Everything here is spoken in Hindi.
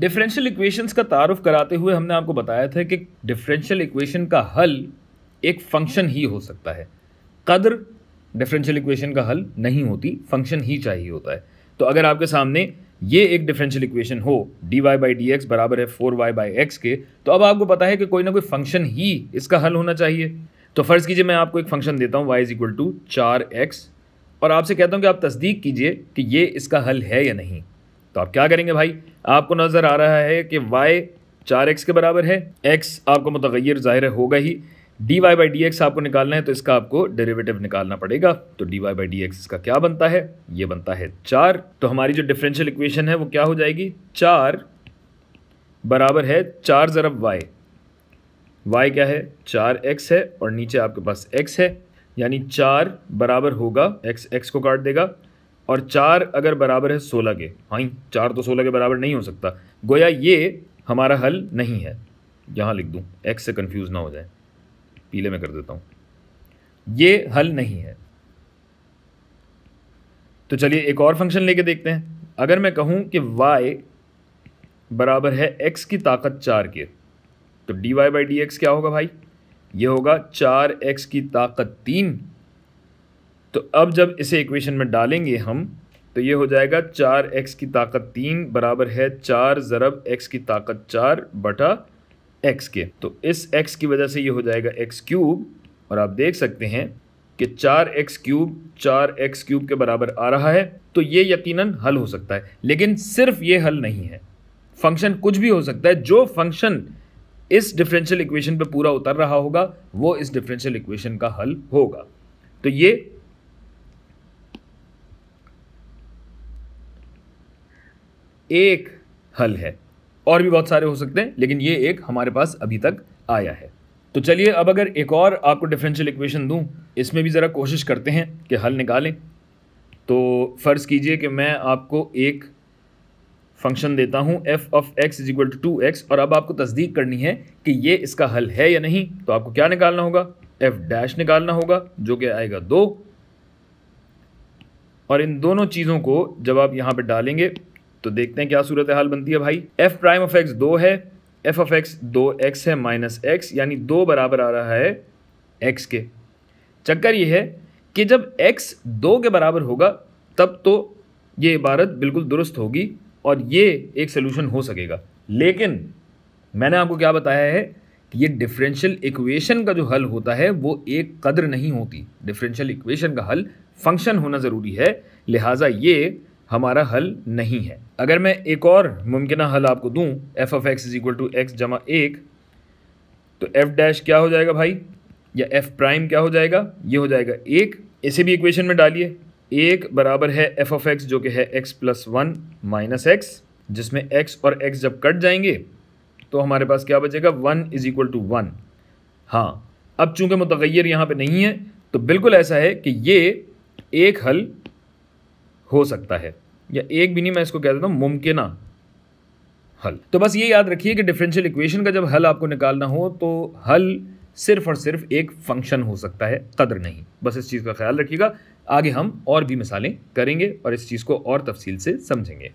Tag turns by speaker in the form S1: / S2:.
S1: डिफरेंशियल इक्वेशंस का तारुफ कराते हुए हमने आपको बताया था कि डिफरेंशियल इक्वेशन का हल एक फ़ंक्शन ही हो सकता है। कदर डिफरेंशियल इक्वेशन का हल नहीं होती फ़ंक्शन ही चाहिए होता है। तो अगर आपके सामने ये एक डिफरेंशियल इक्वेशन हो D Y by D X बराबर है फोर वाई बाई एक्स के तो अब आपको पता है कि कोई ना कोई फ़ंक्शन ही इसका हल होना चाहिए। तो फ़र्ज़ कीजिए मैं आपको एक फ़ंक्शन देता हूँ वाई इज़ इक्वल टू चार एक्स और आपसे कहता हूँ कि आप तस्दीक कीजिए कि ये इसका हल है या नहीं। तो आप क्या करेंगे भाई? आपको नज़र आ रहा है कि वाई चार एक्स के बराबर है। एक्स आपको मुतगैर ज़ाहिर होगा ही। D Y by D X आपको निकालना है तो इसका आपको डेरिवेटिव निकालना पड़ेगा। तो D Y by D X इसका क्या बनता है? ये बनता है चार। तो हमारी जो डिफरेंशियल इक्वेशन है वो क्या हो जाएगी? चार बराबर है चार ज़रब वाई वाई क्या है? चार एक्स है और नीचे आपके पास एक्स है। यानी चार बराबर होगा। एक्स एक्स को काट देगा। और चार अगर बराबर है सोलह के। हाँ चार तो सोलह के बराबर नहीं हो सकता। गोया ये हमारा हल नहीं है। यहाँ लिख दूँ एक्स से कन्फ्यूज़ ना हो जाए। पीले में कर देता हूँ। ये हल नहीं है। तो चलिए एक और फ़ंक्शन लेके देखते हैं। अगर मैं कहूँ कि y बराबर है x की ताकत चार के तो डी वाई बाई डी क्या होगा भाई? ये होगा चार एक्स की ताकत तीन। तो अब जब इसे इक्वेशन में डालेंगे हम तो ये हो जाएगा चार एक्स की ताकत तीन बराबर है चार ज़रब एक्स की ताकत चार बटा एक्स के। तो इस एक्स की वजह से ये हो जाएगा एक्स क्यूब और आप देख सकते हैं कि चार एक्स क्यूब चार एक्स क्यूब के बराबर आ रहा है तो ये यकीनन हल हो सकता है। लेकिन सिर्फ़ ये हल नहीं है। फ़ंक्शन कुछ भी हो सकता है। जो फ़ंक्शन इस डिफरेंशियल इक्वेशन पे पूरा उतर रहा होगा, वो इस डिफरेंशियल इक्वेशन का हल होगा। तो ये एक हल है। और भी बहुत सारे हो सकते हैं, लेकिन ये एक हमारे पास अभी तक आया है। तो चलिए, अब अगर एक और आपको डिफरेंशियल इक्वेशन दूँ, इसमें भी ज़रा कोशिश करते हैं कि हल निकालें। तो फ़र्ज़ कीजिए कि मैं आपको एक फ़ंक्शन देता हूँ F of X is equal to two X और अब आपको तस्दीक करनी है कि ये इसका हल है या नहीं। तो आपको क्या निकालना होगा? एफ़ डैश निकालना होगा, जो कि आएगा दो। और इन दोनों चीज़ों को जब आप यहाँ पर डालेंगे तो देखते हैं क्या सूरत हाल बनती है भाई। एफ़ प्राइम ऑफ़ एक्स दो है एफ़ ऑफ़ एक्स दो एक्स है माइनस एक्स यानी दो बराबर आ रहा है एक्स के। चक्कर ये है कि जब एक्स दो के बराबर होगा, तब तो ये इबारत बिल्कुल दुरुस्त होगी और ये एक सोल्यूशन हो सकेगा। लेकिन मैंने आपको क्या बताया है कि ये डिफरेंशियल इक्वेशन का जो हल होता है, वो एक कदर नहीं होती। डिफरेंशियल इक्वेशन का हल फ़ंक्शन होना ज़रूरी है, लिहाजा ये हमारा हल नहीं है। अगर मैं एक और मुमकिन हल आपको दूँ F of X is equal to X जमा एक तो एफ़ डैश क्या हो जाएगा भाई? या एफ़ प्राइम क्या हो जाएगा? ये हो जाएगा एक। इसे भी इक्वेशन में डालिए। एक बराबर है एफ़ ऑफ़ एक्स जो कि है X plus one minus X जिसमें एक्स और एक्स जब कट जाएँगे तो हमारे पास क्या बचेगा? One is equal to one हाँ अब चूँकि मुतगैर यहाँ पे नहीं है तो बिल्कुल ऐसा है कि ये एक हल हो सकता है। या एक भी नहीं, मैं इसको कह देता हूँ, मुमकिन हल। तो बस ये याद रखिए कि डिफरेंशियल इक्वेशन का जब हल आपको निकालना हो तो हल सिर्फ़ और सिर्फ़ एक फ़ंक्शन हो सकता है, कदर नहीं। बस इस चीज़ का ख्याल रखिएगा। आगे हम और भी मिसालें करेंगे और इस चीज़ को और तफसील से समझेंगे।